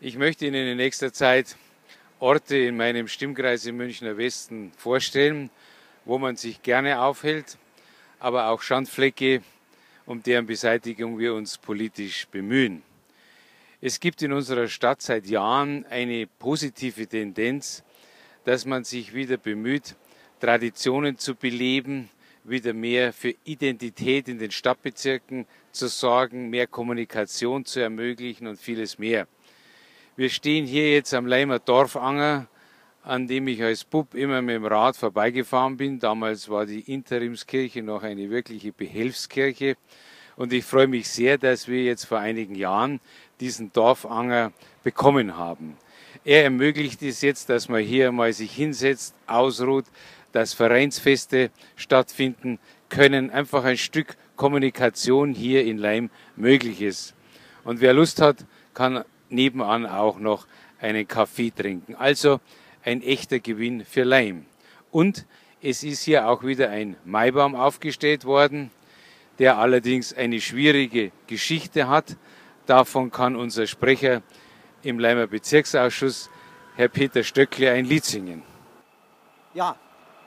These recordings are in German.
Ich möchte Ihnen in nächster Zeit Orte in meinem Stimmkreis im Münchner Westen vorstellen, wo man sich gerne aufhält, aber auch Schandflecke, um deren Beseitigung wir uns politisch bemühen. Es gibt in unserer Stadt seit Jahren eine positive Tendenz, dass man sich wieder bemüht, Traditionen zu beleben, wieder mehr für Identität in den Stadtbezirken zu sorgen, mehr Kommunikation zu ermöglichen und vieles mehr. Wir stehen hier jetzt am Leimer Dorfanger, an dem ich als Bub immer mit dem Rad vorbeigefahren bin. Damals war die Interimskirche noch eine wirkliche Behelfskirche. Und ich freue mich sehr, dass wir jetzt vor einigen Jahren diesen Dorfanger bekommen haben. Er ermöglicht es jetzt, dass man hier mal sich hinsetzt, ausruht, dass Vereinsfeste stattfinden können, einfach ein Stück Kommunikation hier in Leim möglich ist. Und wer Lust hat, kann nebenan auch noch einen Kaffee trinken. Also ein echter Gewinn für Leim. Und es ist hier auch wieder ein Maibaum aufgestellt worden, der allerdings eine schwierige Geschichte hat. Davon kann unser Sprecher im Leimer Bezirksausschuss, Herr Peter Stöckle, ein Lied singen. Ja,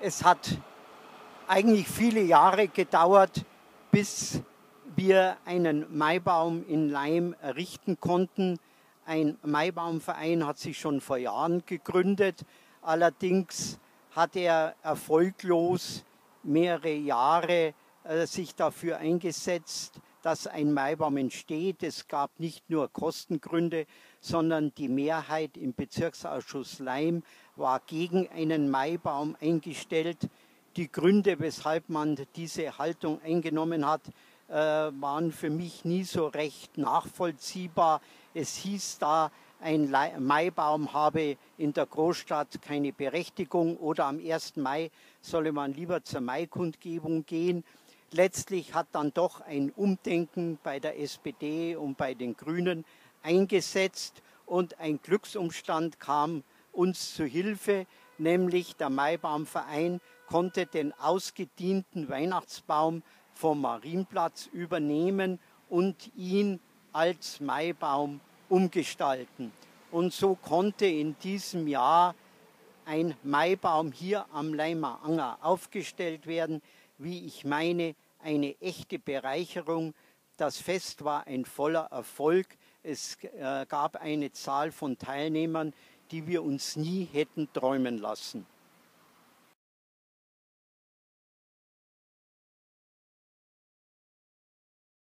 es hat eigentlich viele Jahre gedauert, bis wir einen Maibaum in Leim errichten konnten. Ein Maibaumverein hat sich schon vor Jahren gegründet. Allerdings hat er erfolglos mehrere Jahre äh, sich dafür eingesetzt, dass ein Maibaum entsteht. Es gab nicht nur Kostengründe, sondern die Mehrheit im Bezirksausschuss Leim war gegen einen Maibaum eingestellt. Die Gründe, weshalb man diese Haltung eingenommen hat, waren für mich nie so recht nachvollziehbar. Es hieß da, ein Maibaum habe in der Großstadt keine Berechtigung oder am 1. Mai solle man lieber zur Maikundgebung gehen. Letztlich hat dann doch ein Umdenken bei der SPD und bei den Grünen eingesetzt und ein Glücksumstand kam uns zu Hilfe, nämlich der Maibaumverein konnte den ausgedienten Weihnachtsbaum vom Marienplatz übernehmen und ihn als Maibaum umgestalten. Und so konnte in diesem Jahr ein Maibaum hier am Leimer Anger aufgestellt werden. Wie ich meine, eine echte Bereicherung. Das Fest war ein voller Erfolg. Es äh, gab eine Zahl von Teilnehmern, die wir uns nie hätten träumen lassen.